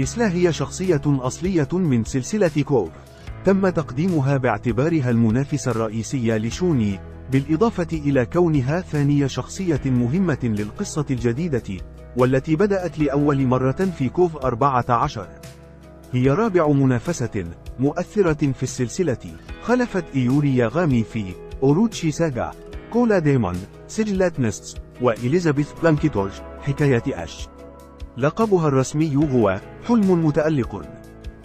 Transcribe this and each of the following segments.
إسلا هي شخصية أصلية من سلسلة KOF تم تقديمها باعتبارها المنافس الرئيسي لشون إي بالإضافة إلى كونها ثاني شخصية مهمة للقصة الجديدة والتي بدأت لأول مرة في KOF 14 هي رابع منافسة مؤثرة في السلسلة. خلفت إيوري ياغامي في Orochi Saga كولا دايموند سجلات نستس وإليزابيث بلانكيتوج حكاية أش. لقبها الرسمي هو حلم متألق.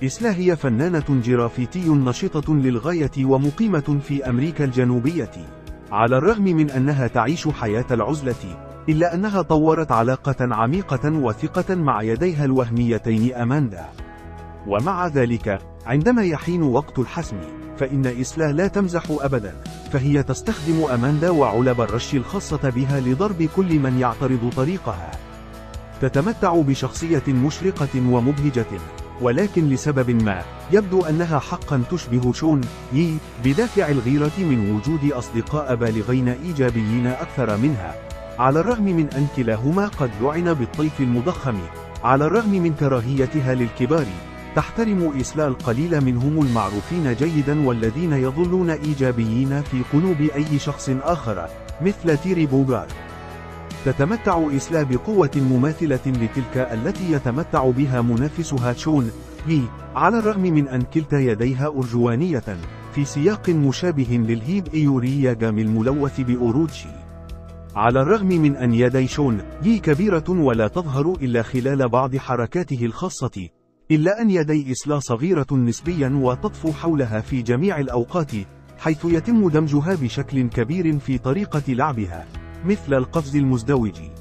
إسلا هي فنانة جرافيتي نشطة للغاية ومقيمة في أمريكا الجنوبية. على الرغم من أنها تعيش حياة العزلة إلا أنها طورت علاقة عميقة وثقة مع يديها الوهميتين أماندا. ومع ذلك عندما يحين وقت الحسم فإن إسلا لا تمزح أبدا فهي تستخدم أماندا وعلب الرش الخاصة بها لضرب كل من يعترض طريقها. تتمتع بشخصية مشرقة ومبهجة ولكن لسبب ما يبدو أنها حقا تشبه شون يي بدافع الغيرة من وجود أصدقاء بالغين إيجابيين أكثر منها. على الرغم من أن كلاهما قد لعن بالطيف المضخم على الرغم من كراهيتها للكبار تحترم إسلا القليل منهم المعروفين جيدا والذين يظلون إيجابيين في قلوب أي شخص آخر مثل تيري بوغار. تتمتع إسلا بقوة مماثلة لتلك التي يتمتع بها منافسها تشون هي على الرغم من أن كلتا يديها أرجوانية في سياق مشابه للهيب إيوري ياغام الملوث بأوروتشي. على الرغم من أن يدي شون يي كبيرة ولا تظهر إلا خلال بعض حركاته الخاصة إلا أن يدي إسلا صغيرة نسبيا وتطفو حولها في جميع الأوقات حيث يتم دمجها بشكل كبير في طريقة لعبها. مثل القفز المزدوج.